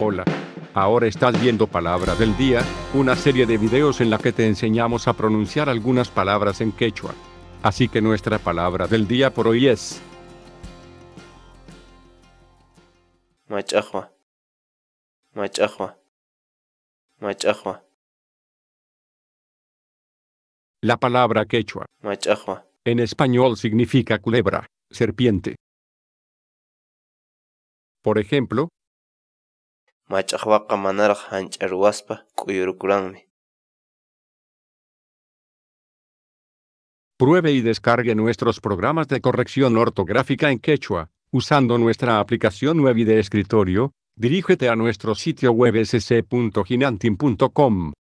Hola. Ahora estás viendo Palabra del Día, una serie de videos en la que te enseñamos a pronunciar algunas palabras en quechua. Así que nuestra palabra del día por hoy es mach'aqwa mach'aqwa mach'aqwa la palabra quechua. mach'aqwa En español significa culebra, serpiente. Por ejemplo, manaraq hanch'arwaspa k'uyurukuranmi pruebe y descargue nuestros programas de corrección ortográfica en quechua, usando nuestra aplicación Nuevi de escritorio, dirígete a nuestro sitio web sc.ginantin.com.